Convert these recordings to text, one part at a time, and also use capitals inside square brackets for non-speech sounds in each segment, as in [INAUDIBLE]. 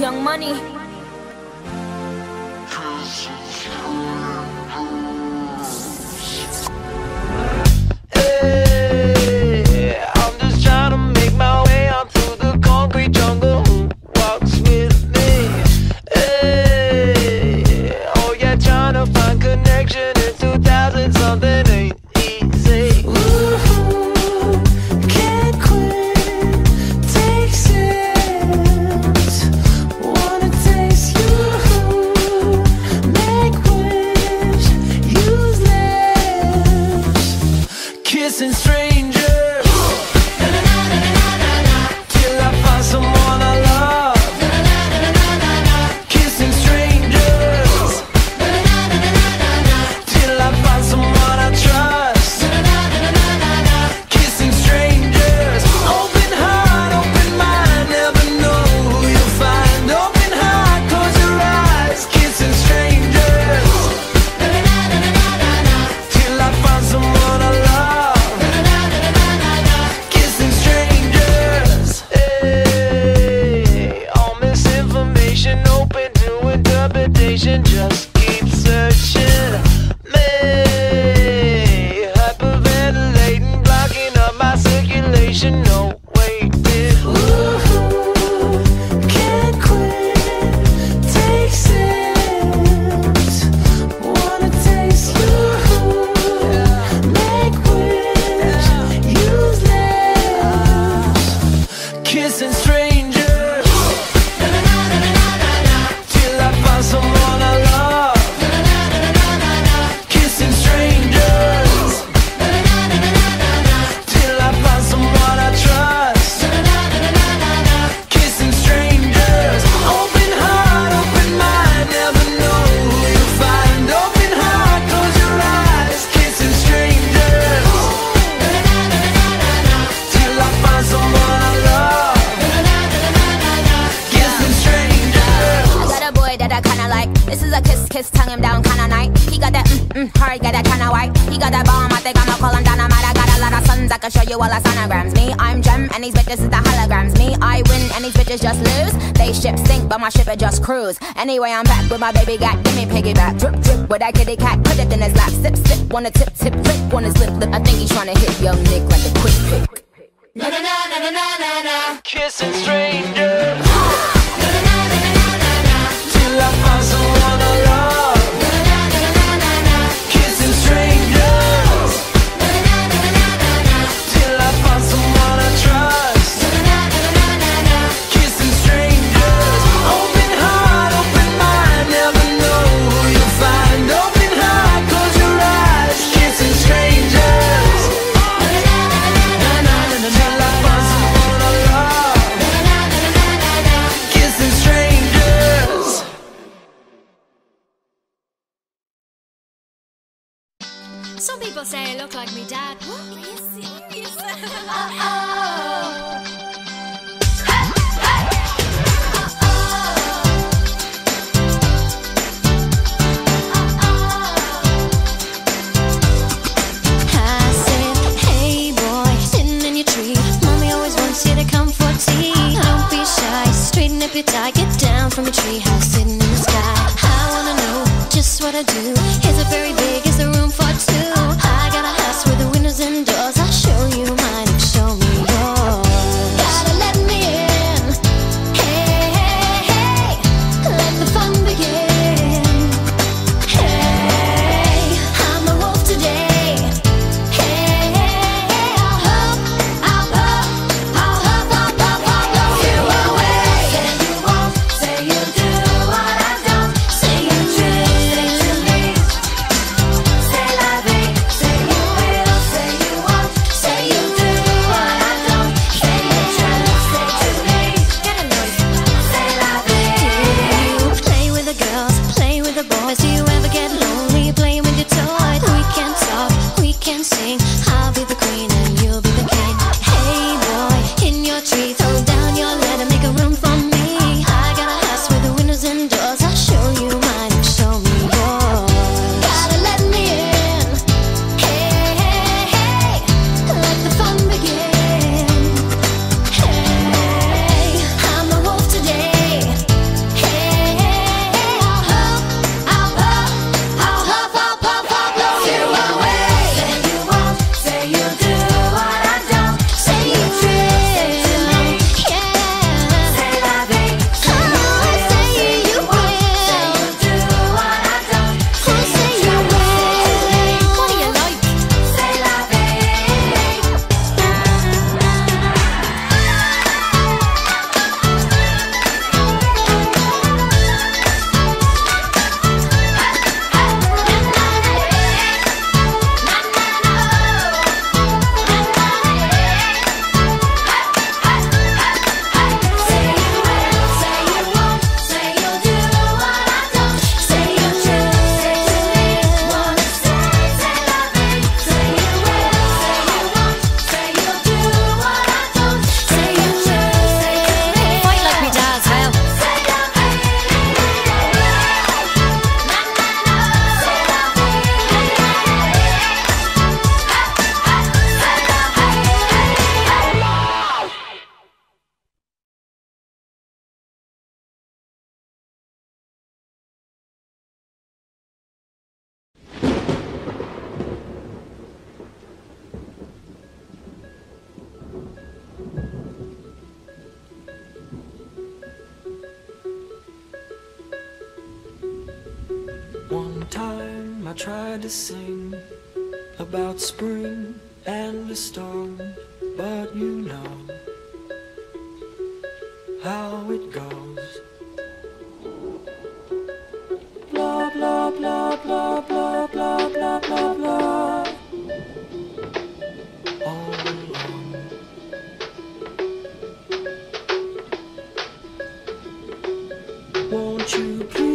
Young Money. Hey, I'm just trying to make my way through the concrete jungle. Who walks with me? Hey, oh find connection in 2000 something ain't mm hard, got that kinda white. He got that bomb, I think I'ma call him dynamite. I got a lot of sons, I can show you all the sonograms. Me, I'm gem, and these bitches is the holograms. Me, I win, and these bitches just lose. They ship sink, but my ship it just cruise. Anyway, I'm back with my baby got, give me piggyback. Drip, drip, with that kitty cat, put it in his lap. Sip, sip, wanna tip, tip, lick, on his lip, lip. I think he's tryna hit young Nick like a quick pick. Na na na na na na na na. Kissing strangers. People say I look like me dad. What? Are you serious? I said, hey boy, sitting in your tree. Mommy always [LAUGHS] wants you to come for tea. Don't be shy, straighten up your tie, get down from your tree house, sitting in the sky. I wanna know just what I do. Is it very big? Tried to sing about spring and the storm, but you know how it goes. Blah blah blah blah blah blah blah blah blah. All alone. Won't you please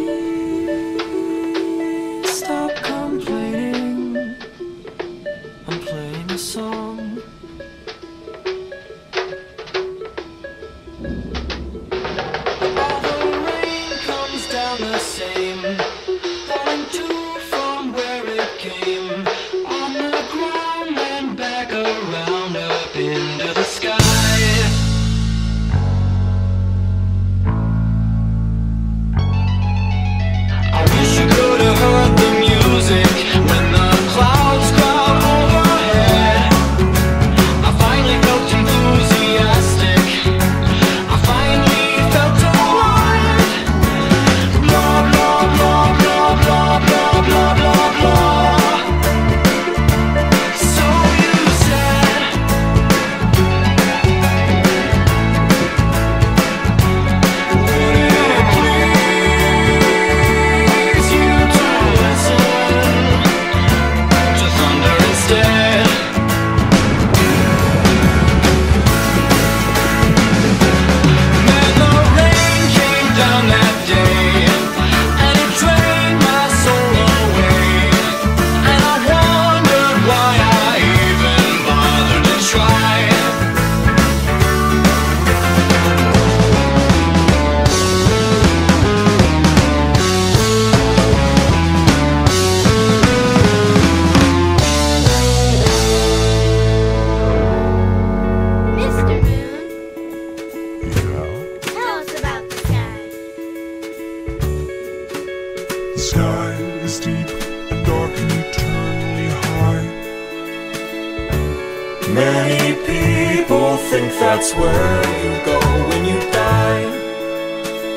that's where you go when you die.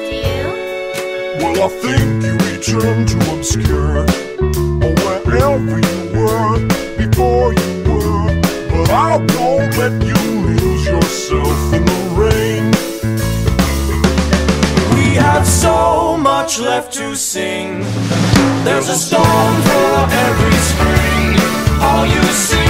Do you? Well, I think you return to obscure or wherever you were before you were. But I won't let you lose yourself in the rain. We have so much left to sing. There's a storm for every spring. All you see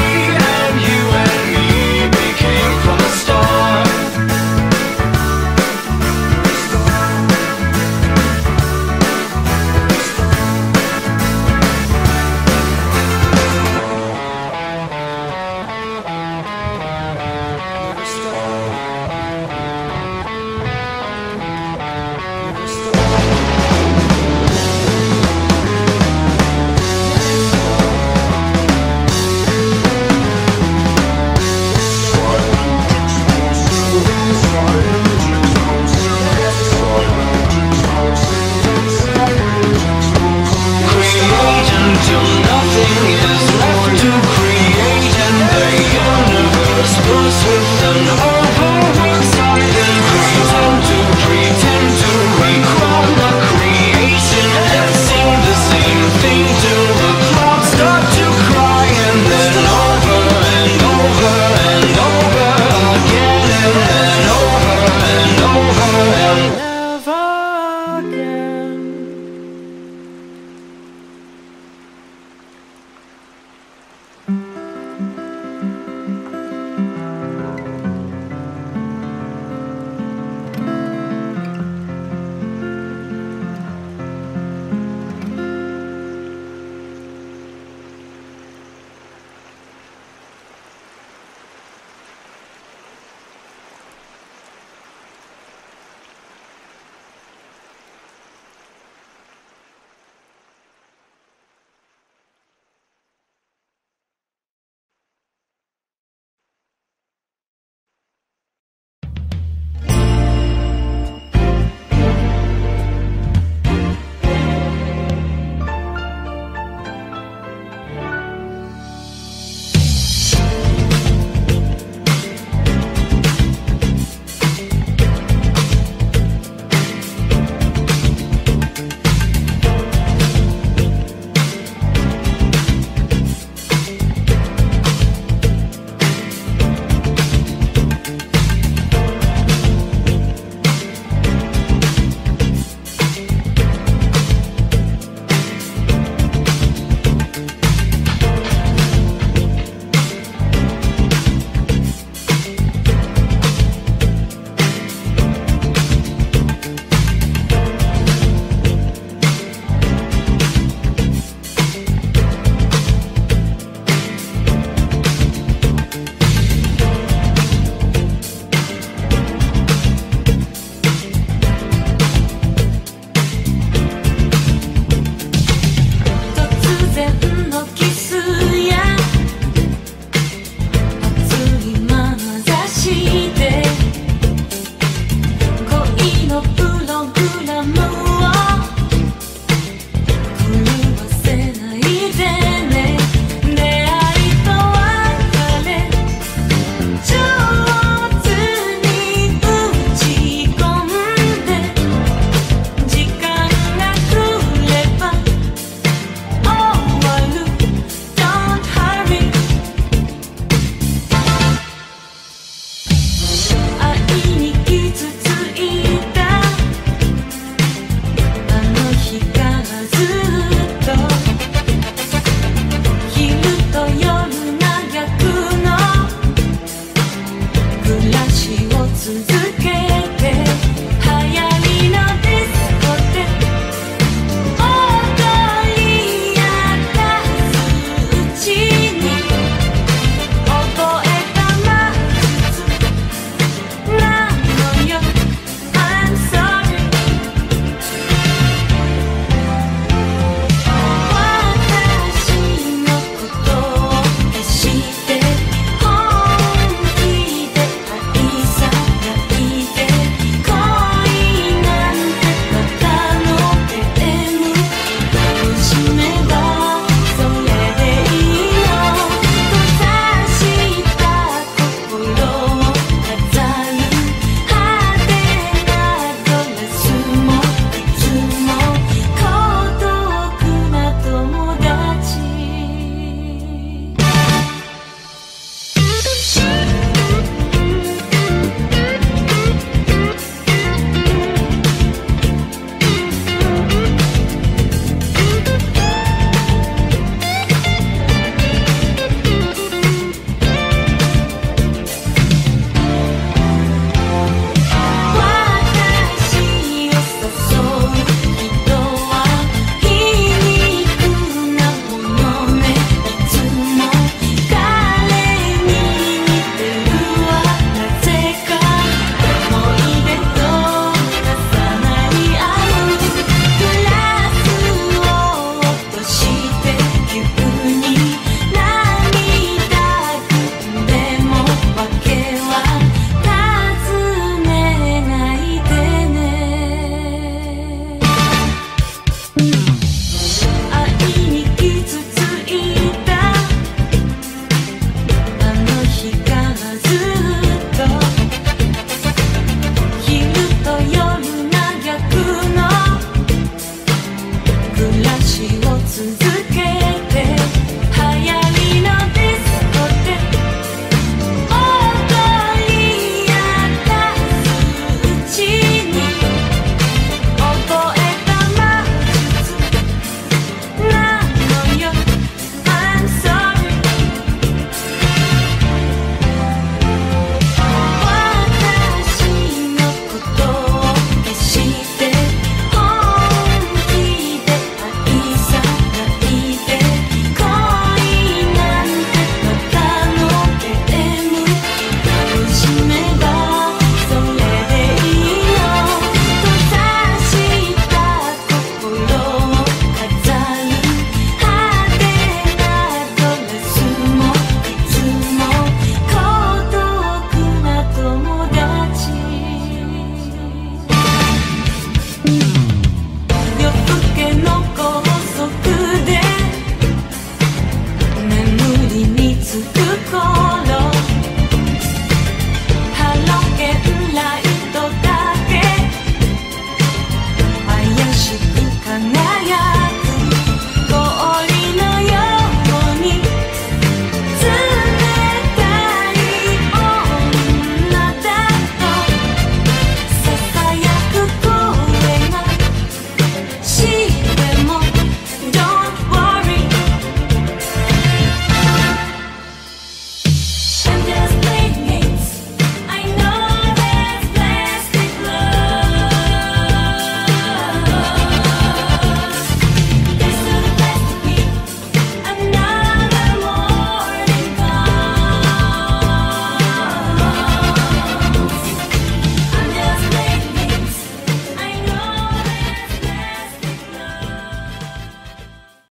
rir.